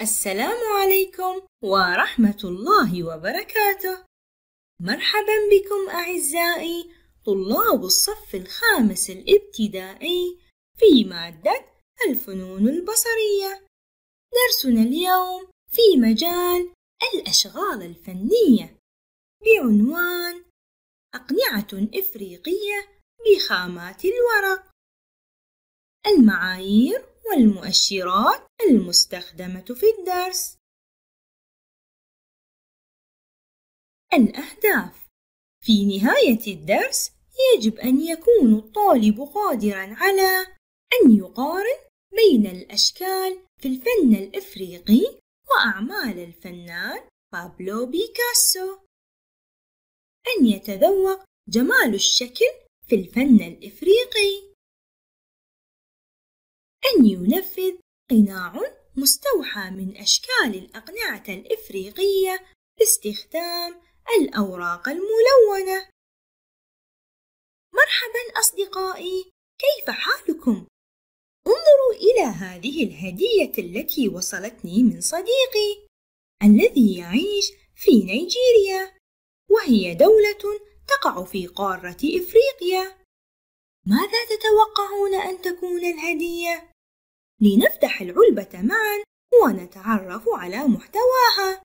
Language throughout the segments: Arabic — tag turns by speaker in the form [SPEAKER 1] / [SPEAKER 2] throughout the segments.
[SPEAKER 1] السلام عليكم ورحمة الله وبركاته. مرحبا بكم أعزائي طلاب الصف الخامس الابتدائي في مادة الفنون البصرية. درسنا اليوم في مجال الأشغال الفنية بعنوان أقنعة إفريقية بخامات الورق. المعايير والمؤشرات المستخدمة في الدرس. الأهداف. في نهاية الدرس يجب أن يكون الطالب قادرا على أن يقارن بين الأشكال في الفن الإفريقي وأعمال الفنان بابلو بيكاسو. أن يتذوق جمال الشكل في الفن الإفريقي. أن ينفذ قناع مستوحى من أشكال الأقنعة الإفريقية باستخدام الأوراق الملونة. مرحبا أصدقائي، كيف حالكم؟ انظروا إلى هذه الهدية التي وصلتني من صديقي الذي يعيش في نيجيريا، وهي دولة تقع في قارة إفريقيا. ماذا تتوقعون أن تكون الهدية؟ لنفتح العلبة معا ونتعرف على محتواها.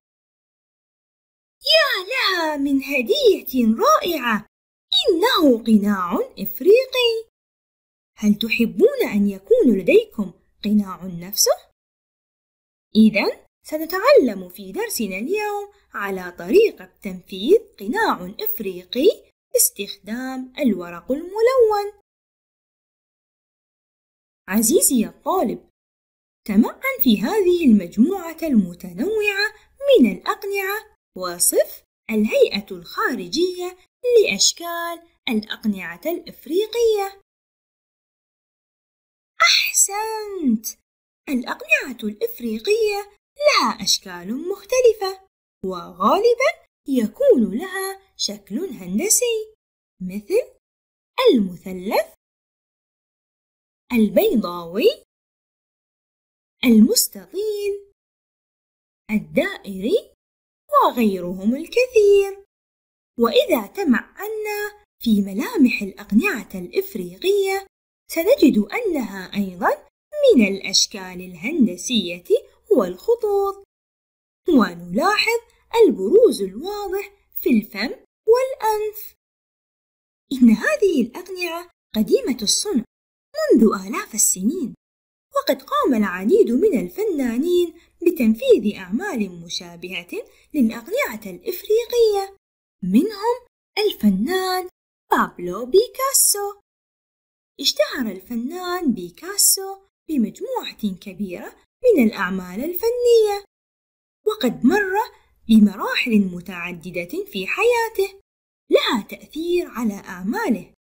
[SPEAKER 1] يا لها من هدية رائعة! إنه قناع إفريقي! هل تحبون أن يكون لديكم قناع نفسه؟ إذا سنتعلم في درسنا اليوم على طريقة تنفيذ قناع إفريقي باستخدام الورق الملون. عزيزي الطالب تمعن في هذه المجموعة المتنوعة من الأقنعة وصف الهيئة الخارجية لأشكال الأقنعة الإفريقية أحسنت! الأقنعة الإفريقية لها أشكال مختلفة وغالبا يكون لها شكل هندسي مثل المثلث البيضاوي المستطيل الدائري وغيرهم الكثير. وإذا تمعنا في ملامح الأقنعة الإفريقية سنجد أنها أيضا من الأشكال الهندسية والخطوط. ونلاحظ البروز الواضح في الفم والأنف. إن هذه الأقنعة قديمة الصنع. منذ آلاف السنين وقد قام العديد من الفنانين بتنفيذ أعمال مشابهة للأقنعة الإفريقية منهم الفنان بابلو بيكاسو. اشتهر الفنان بيكاسو بمجموعة كبيرة من الأعمال الفنية وقد مر بمراحل متعددة في حياته لها تأثير على أعماله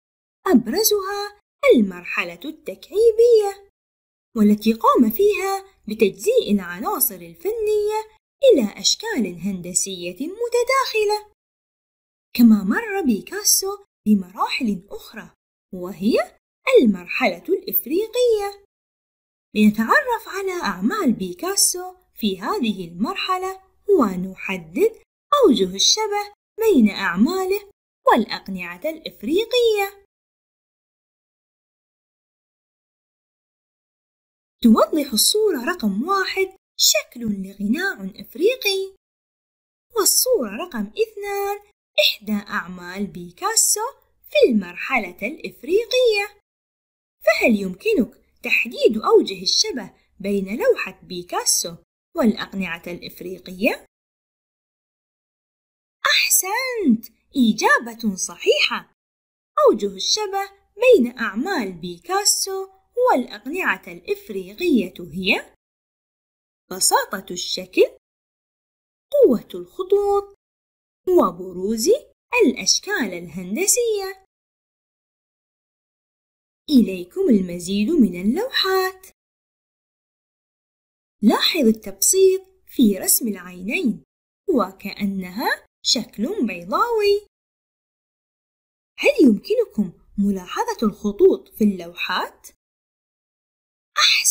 [SPEAKER 1] أبرزها المرحلة التكعيبية والتي قام فيها بتجزيء العناصر الفنية إلى أشكال هندسية متداخلة. كما مر بيكاسو بمراحل أخرى وهي المرحلة الإفريقية. لنتعرف على أعمال بيكاسو في هذه المرحلة ونحدد أوجه الشبه بين أعماله والأقنعة الإفريقية. توضح الصورة رقم واحد شكل لغناء إفريقي والصورة رقم اثنان إحدى أعمال بيكاسو في المرحلة الإفريقية فهل يمكنك تحديد أوجه الشبه بين لوحة بيكاسو والأقنعة الإفريقية؟ أحسنت! إجابة صحيحة أوجه الشبه بين أعمال بيكاسو والأقنعة الإفريقية هي بساطة الشكل قوة الخطوط وبروز الأشكال الهندسية. إليكم المزيد من اللوحات. لاحظ التبسيط في رسم العينين وكأنها شكل بيضاوي. هل يمكنكم ملاحظة الخطوط في اللوحات؟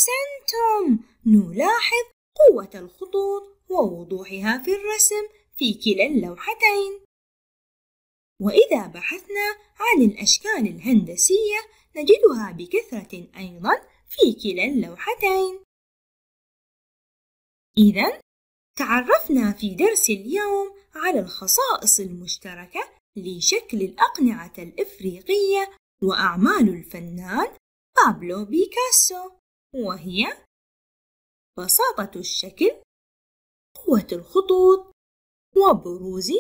[SPEAKER 1] أحسنتم. نلاحظ قوة الخطوط ووضوحها في الرسم في كلا اللوحتين. وإذا بحثنا عن الأشكال الهندسية نجدها بكثرة أيضا في كلا اللوحتين. إذا تعرفنا في درس اليوم على الخصائص المشتركة لشكل الأقنعة الإفريقية وأعمال الفنان بابلو بيكاسو. وهي بساطة الشكل قوة الخطوط وبروز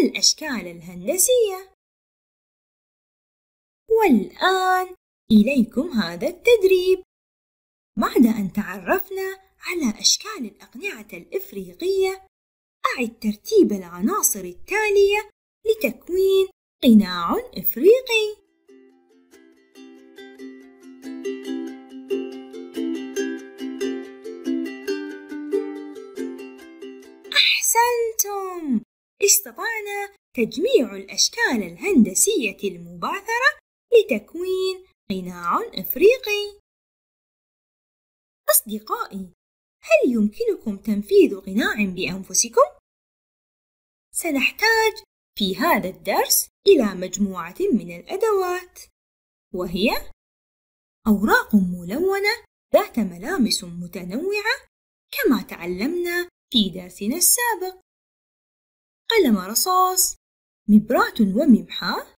[SPEAKER 1] الأشكال الهندسية. والآن إليكم هذا التدريب. بعد أن تعرفنا على أشكال الأقنعة الإفريقية أعد ترتيب العناصر التالية لتكوين قناع إفريقي. أحسنتم! استطعنا تجميع الأشكال الهندسية المبعثرة لتكوين قناع إفريقي. أصدقائي، هل يمكنكم تنفيذ قناع بأنفسكم؟ سنحتاج في هذا الدرس إلى مجموعة من الأدوات، وهي أوراق ملونة ذات ملامس متنوعة كما تعلمنا في درسنا السابق. قلم رصاص مبراة وممحاة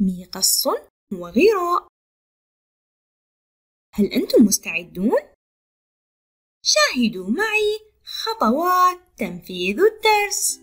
[SPEAKER 1] مقص وغراء. هل أنتم مستعدون؟ شاهدوا معي خطوات تنفيذ الدرس.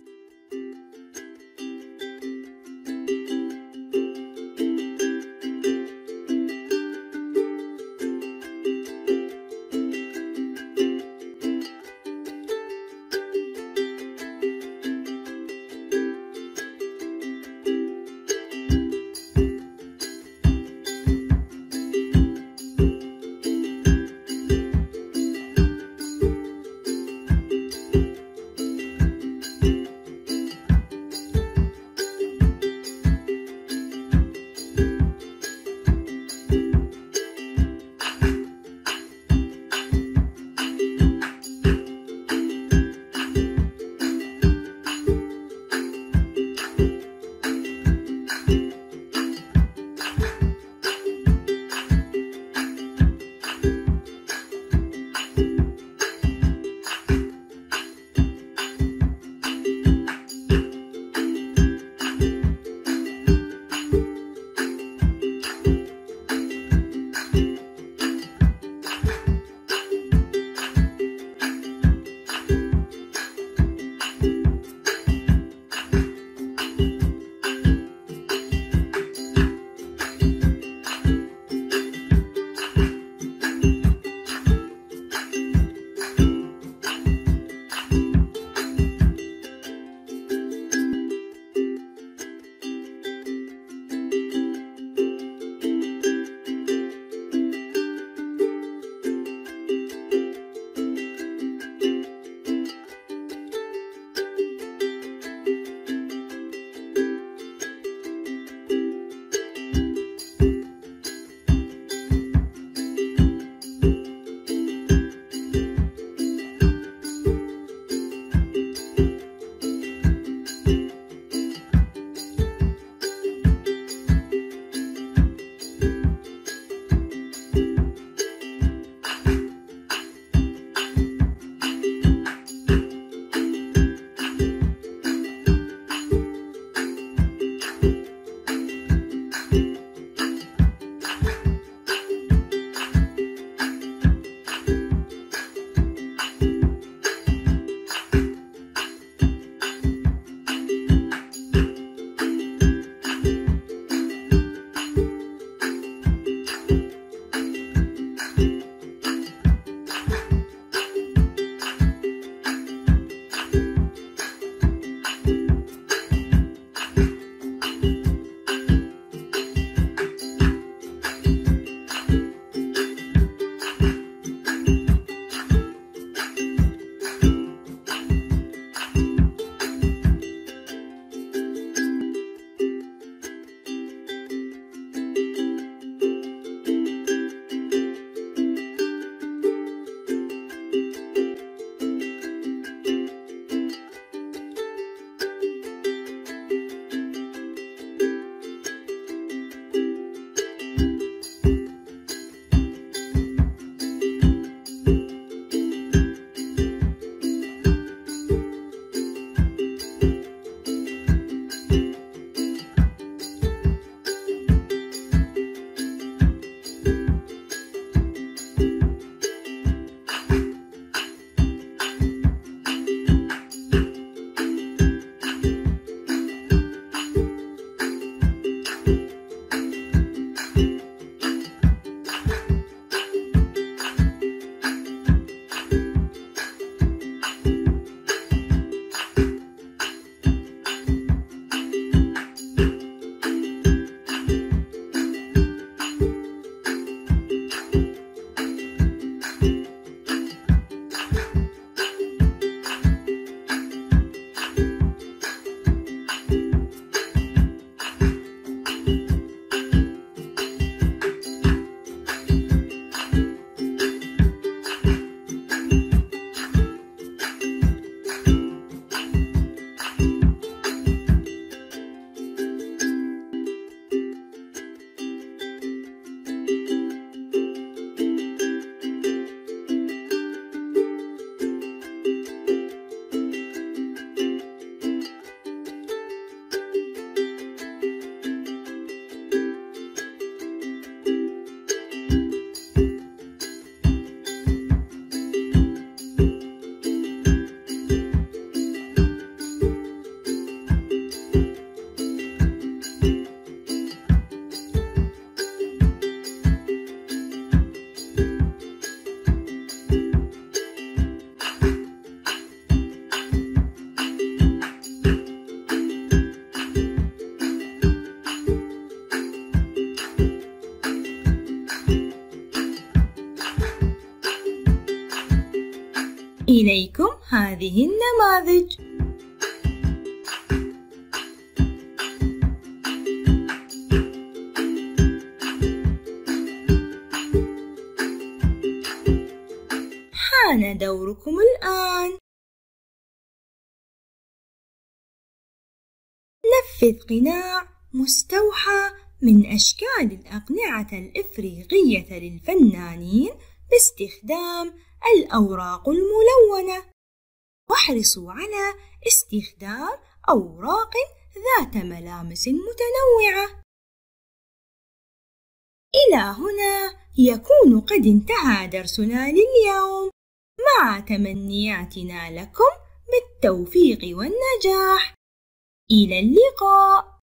[SPEAKER 1] هذه النماذج حان دوركم الآن. نفذ قناع مستوحى من أشكال الأقنعة الإفريقية للفنانين باستخدام الأوراق الملونة. واحرصوا على استخدام أوراق ذات ملامس متنوعة. إلى هنا يكون قد انتهى درسنا لليوم. مع تمنياتنا لكم بالتوفيق والنجاح. إلى اللقاء.